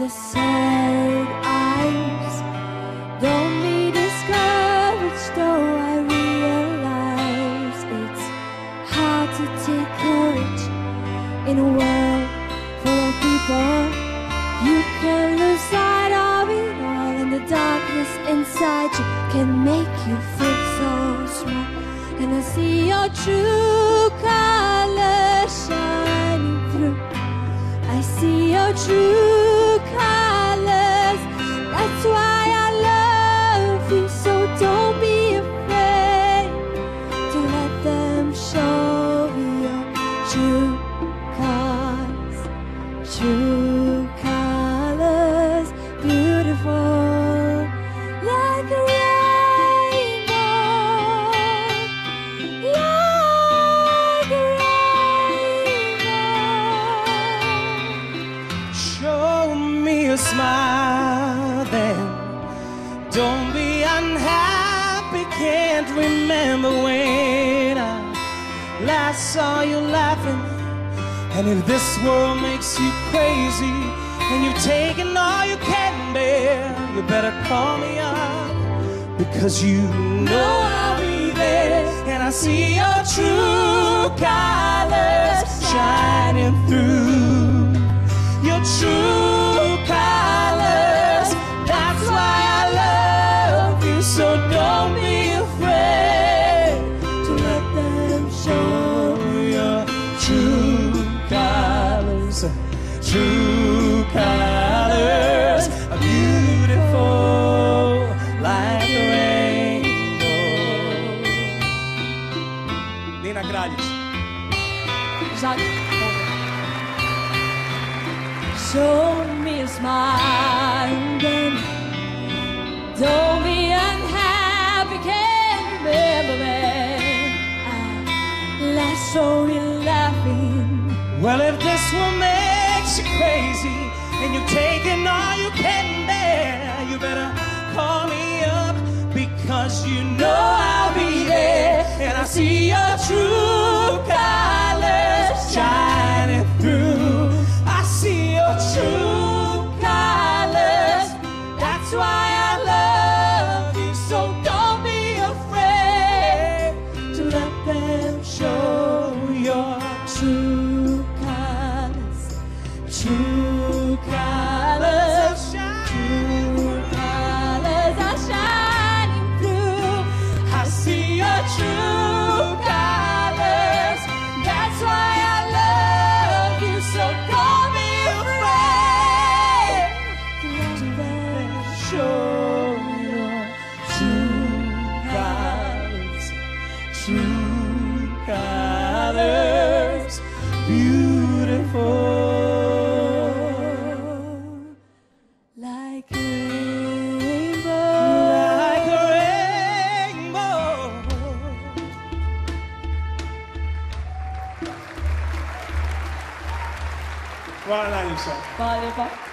the sad eyes. Don't be discouraged, though I realize it's hard to take courage in a world full of people. You can lose sight of it all, and the darkness inside you can make you feel so small. And I see your true colors then. Don't be unhappy, can't remember when I last saw you laughing. And if this world makes you crazy and you've taken all you can bear, you better call me up because you know I'll be there. And I see your true colors shining through your true Nina Kraljić. Show me a smile and then don't be unhappy. Can't remember I last saw you laughing. Well, if this one makes you crazy and you've taken all you can bear, you better call me up because you know And I see your true colors shining through. I see your true colors. That's why I love you. So don't be afraid to let them show your True colors, true Voilà, Alissa. Vale,